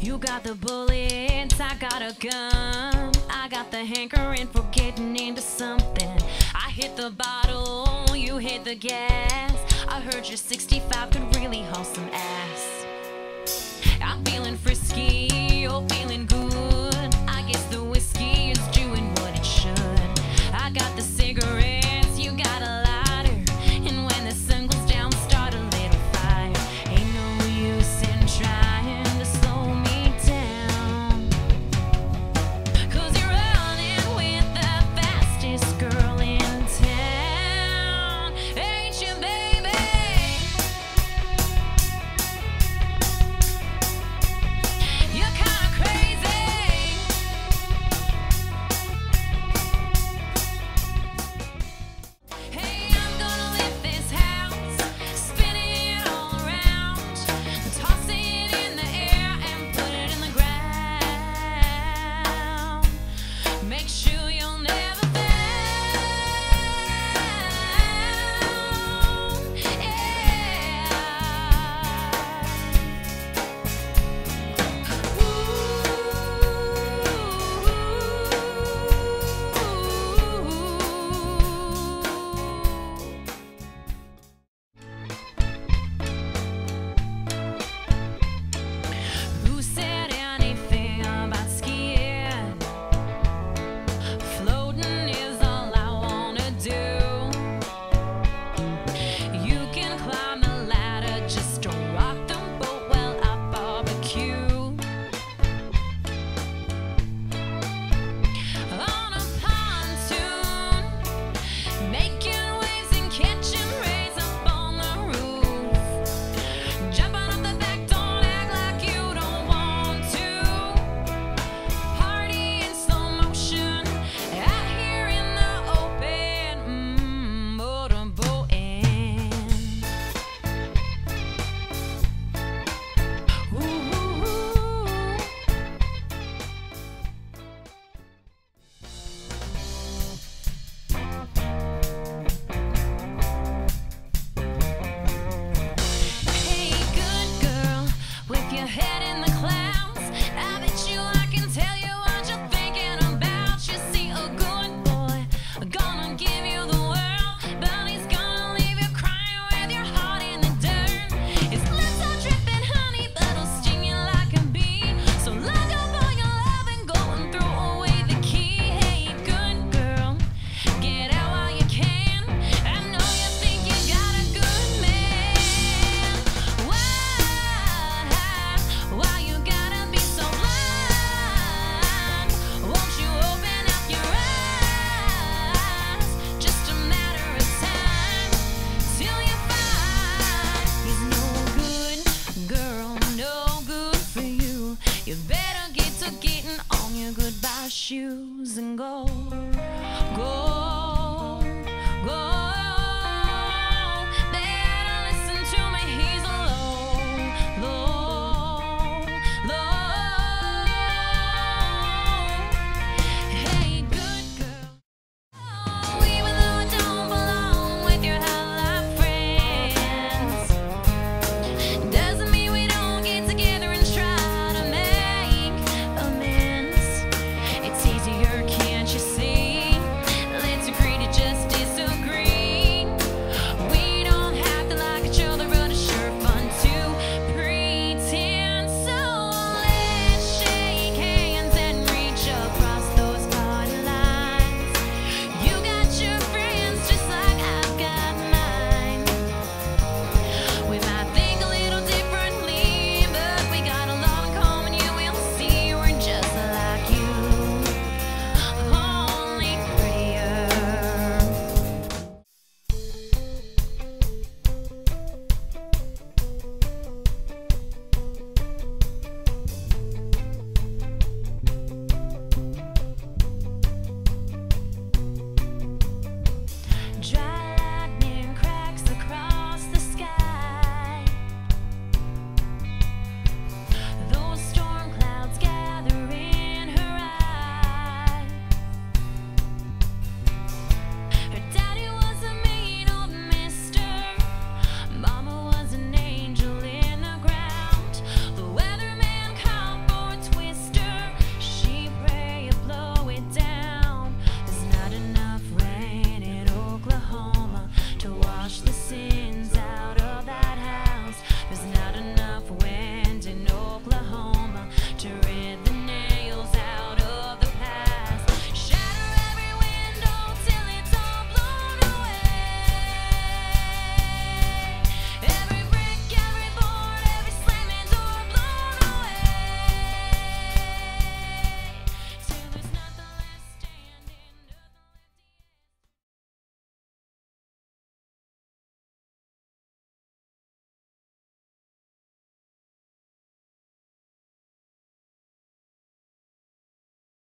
You got the bullets, I got a gun. I got the hankering for getting into something. I hit the bottle, you hit the gas. I heard your 65 could really haul some ass. shoes and go, go.